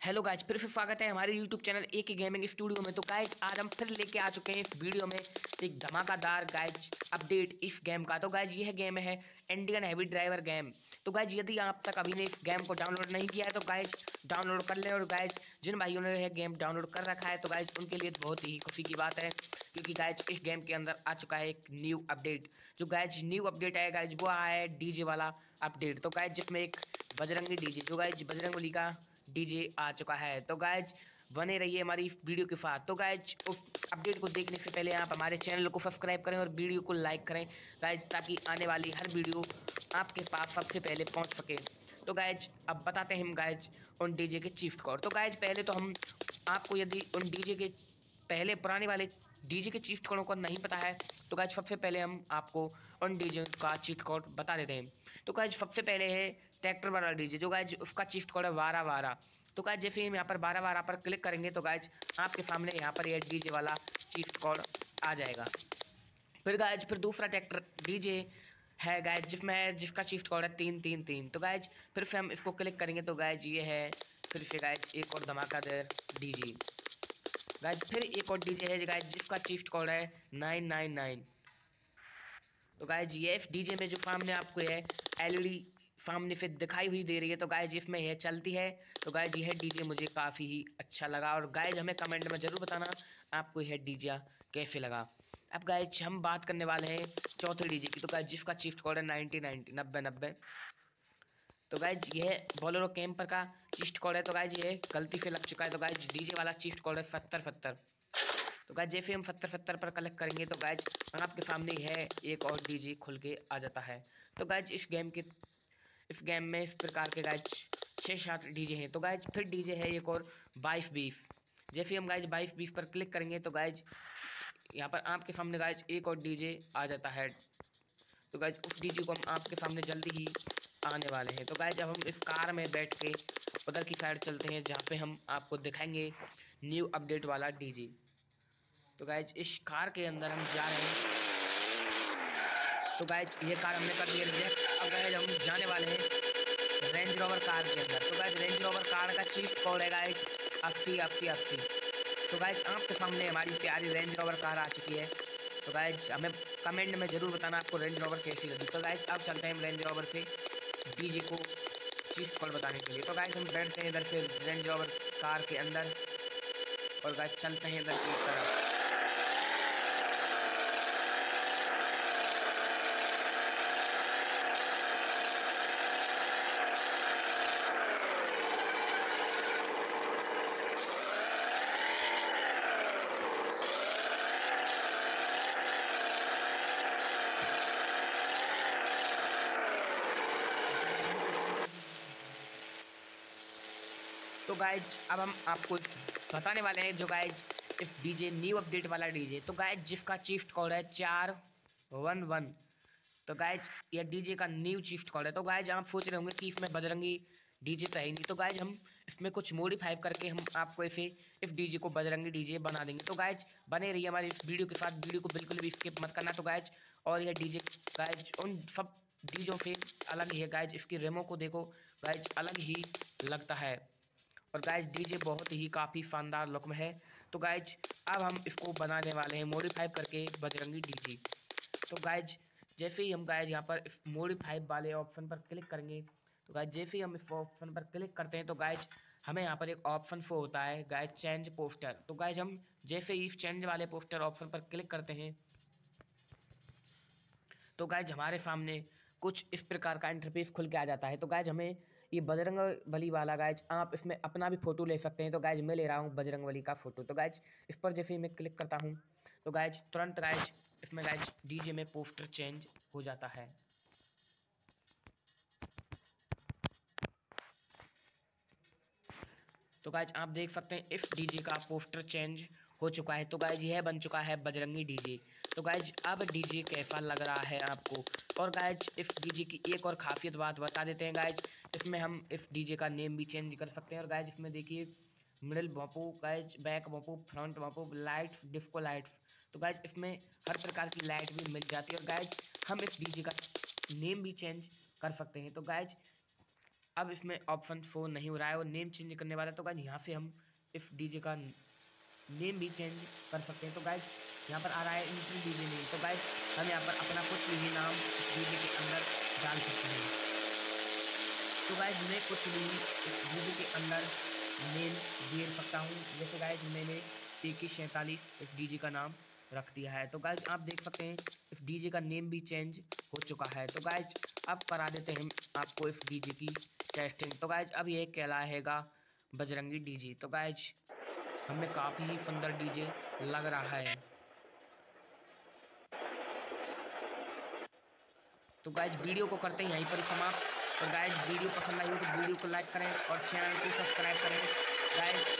Hello guys फिर से स्वागत है हमारे यूट्यूब चैनल ए के गेमिंग स्टूडियो में। तो गाइज़ आज हम फिर लेके आ चुके हैं इस वीडियो में एक धमाकादार गाइज़ अपडेट इस गेम का। तो गाइज़ यह गेम है इंडियन हैवी ड्राइवर गेम तो गाइज़ यदि आप तक अभी ने इस गेम को डाउनलोड नहीं किया है तो गाइज़ डाउनलोड कर लें। और गाइज़ जिन भाइयों ने यह गेम डाउनलोड कर रखा है तो गाइज़ उनके लिए बहुत ही खुशी की बात है, क्योंकि गाइज़ इस गेम के अंदर आ चुका है एक न्यू अपडेट जो गाइज़ न्यू अपडेट है गाइज़ वो आया है डीजे वाला अपडेट तो गाइज़ जिसमें एक बजरंगी डीजे जो गाइज़ बजरंग का डीजे आ चुका है। तो गाइज़ बने रहिए हमारी वीडियो के साथ। तो गाइज़ उस अपडेट को देखने से पहले आप हमारे चैनल को सब्सक्राइब करें और वीडियो को लाइक करें। गाइज़ ताकि आने वाली हर वीडियो आपके पास सबसे पहले पहुँच सके। तो गाइज़ अब बताते हैं हम गाइज़ उन डीजे के चीफ कोड तो गाइज़ पहले तो हम आपको यदि उन डीजे के पहले पुराने वाले डीजे के चीफ कोडों को नहीं पता है। तो गाइज़ सबसे पहले हम आपको उन डीजे का चीट कोड बता देते हैं। तो गाइज़ सबसे पहले है ट्रैक्टर वाला डीजे जो गाइज़ उसका चीफ कोड है बारह वारा। तो गाइज़ जैसे हम यहाँ पर बारह बारह पर क्लिक करेंगे तो गाइज़ आपके सामने यहाँ पर यह डीजे वाला चीफ कोड आ जाएगा। फिर गाइज़ फिर दूसरा ट्रैक्टर डीजे है गाइज़ जिसमें जिसका चीफ कोड है तीन तीन तीन। तो गाइज़ फिर से हम इसको क्लिक करेंगे तो गाइज़ ये है। फिर से गाइज़ एक और धमाकादार डीजे गाइज़ फिर एक और डीजे है गाइज़ जिसका चीफ कोड है नाइन नाइन नाइन तो गाइज़ ये डीजे में जो फार्म ने आपको है एलईडी ने फिर दिखाई हुई दे रही है तो गाइज़ इसमें यह चलती है। तो गाइज़ यह डीजे मुझे काफ़ी ही अच्छा लगा और गाइज़ हमें कमेंट में ज़रूर बताना आपको यह डीजे कैसे लगा। अब गाइज़ हम बात करने वाले हैं चौथे डीजे की। तो गाइज़ जिसका चिफ्ट कोड है नाइनटी नाइनटी नब्बे नब्बे। तो गाइज़ यह बोलोरो कैंपर का चिस्ट कोड है। तो गाइज़ ये गलती से लग चुका है। तो गाइज़ डीजे वाला चिफ्ट कोड है सत्तर सत्तर। तो गाइज़ जैसे हम सत्तर सत्तर पर कलेक्ट करेंगे तो गाइज़ आपके सामने है एक और डीजे खुल के आ जाता है। तो गाइज़ इस गेम के, इस गेम में इस प्रकार के गाइज़ छः सात डीजे हैं। तो गाइज़ फिर डीजे है एक और बाईस बीफ जैसे हम गाइज़ बाईस बीफ पर क्लिक करेंगे तो गाइज़ यहाँ पर आपके सामने गाइज़ एक और डीजे आ जाता है। तो गाइज़ उस डीजे को हम आपके सामने जल्दी ही आने वाले हैं। तो गाय जब हम इस कार में बैठ के उधर की साइड चलते हैं, जहाँ पे हम आपको दिखाएँगे न्यू अपडेट वाला डीजे तो गाइज़ इस कार के अंदर हम जा रहे हैं। तो गाइज़ ये कार हमने कर दिया रिजेक्ट अब गाइज़ हम जाने वाले हैं रेंज रोवर कार के अंदर। तो गाइज़ रेंज रोवर कार का चीफ कोड है गाइज़ अस्सी अस्सी अस्सी तो गाइज़ आपके सामने हमारी प्यारी रेंज रोवर कार आ चुकी है। तो गाइज़ हमें कमेंट में ज़रूर बताना आपको रेंज रोवर कैसी लगी। तो गाइज़ अब चलते हैं रेंज रोवर से। डीजे को चीज़ कॉल बताने के लिए। तो गाइस हम बैठते हैं इधर से रेंज रोवर कार के अंदर। और गाइस चलते हैं इधर की तरफ़। गाइज़ अब हम आपको बताने वाले हैं जो गाइज़ इस डीजे न्यू अपडेट वाला डीजे तो गाइज़ जिसका चिफ्ट कोड है चार वन वन तो गाइज़ यह डीजे का न्यू चिफ्ट कोड है। तो गाइज़ आप सोच रहे होंगे कि इसमें बजरंगी डीजे तो है नहीं। तो गाइज़ हम इसमें कुछ मॉडिफाई करके हम आपको ऐसे इस डीजे को बजरंगी डीजे बना देंगे। तो गाइज़ बने रहिए हमारी वीडियो के साथ। वीडियो को बिल्कुल भी स्किप मत करना। तो गाइज़ और यह डीजे गाइज़ उन सब डीजों से अलग ही है। गाइज़ इसकी रेमो को देखो। गाइज़ अलग ही लगता है। और गाइज़ डीजे बहुत ही काफ़ी शानदार लुक में है। तो गाइज़ अब हम इसको बनाने वाले हैं मॉडिफाई करके बजरंगी डीजे तो गाइज़ जैसे ही हम गाइज़ यहाँ पर मॉडिफाई वाले ऑप्शन पर क्लिक करेंगे तो गाइज़ जैसे ही हम इस ऑप्शन पर क्लिक करते हैं तो गाइज़ हमें यहाँ पर एक ऑप्शन शो होता है गाइज़ चेंज पोस्टर तो गाइज़ हम जैसे ही चेंज वाले पोस्टर ऑप्शन पर क्लिक करते हैं तो गाइज़ हमारे सामने कुछ इस प्रकार का इंटरफेस खुल के आ जाता है। तो गाइज़ हमें ये बजरंग बली वाला गाइज़ आप इसमें अपना भी फ़ोटो ले सकते हैं। तो गाइज़ मैं ले रहा हूँ बजरंग बली का फ़ोटो तो गाइज़ इस पर जैसे मैं क्लिक करता हूँ तो गाइज़ तुरंत गाइज़ इसमें गाइज़ डीजे में पोस्टर चेंज हो जाता है। तो गाइज़ आप देख सकते हैं, इस डीजे का पोस्टर चेंज हो चुका है। तो गाइज़ यह बन चुका है बजरंगी डीजे तो गाइज़ अब डीजे कैसा लग रहा है आपको? और गाइज़ इस डीजे की एक और खासियत बात बता देते हैं गाइज़ इसमें हम इस डीजे का नेम भी चेंज कर सकते हैं। और गाइज़ इसमें देखिए मिडिल बॉपो गाइज़ बैक बॉपो फ्रंट बॉपो लाइट्स डिस्को लाइट्स तो गाइज़ इसमें हर प्रकार की लाइट भी मिल जाती है। और गाइज़ हम इस डीजे का नेम भी चेंज कर सकते हैं। तो गाइज़ अब इसमें ऑप्शन फोर नहीं हो रहा है और नेम चेंज करने वाला तो गाइज़ यहाँ से हम इस डीजे का नेम भी चेंज कर सकते हैं। तो गाइज़ यहाँ पर आ रहा है इंट्री डीजे नेम तो गाइज़ हम यहाँ पर अपना कुछ भी नाम डीजे के अंदर डाल सकते हैं। तो गाइज़ मैं कुछ भी इस डीजे के अंदर नेम दे सकता हूँ। जैसे गाइज़ मैंने ए के सैंतालीस इस डीजे का नाम रख दिया है। तो गाइज़ आप देख सकते हैं, इस डीजे का नेम भी चेंज हो चुका है। तो गाइज़ अब करा देते हैं आपको इस डीजे की टेस्टिंग तो गाइज़ अब ये कहलाएगा बजरंगी डीजे तो गाइज़ हमें काफ़ी ही सुंदर डीजे लग रहा है। तो गाइज़ वीडियो को करते हैं यहीं पर समाप्त। और गाइज़ वीडियो पसंद आई हो तो वीडियो को लाइक करें और चैनल को सब्सक्राइब करें। गाइज़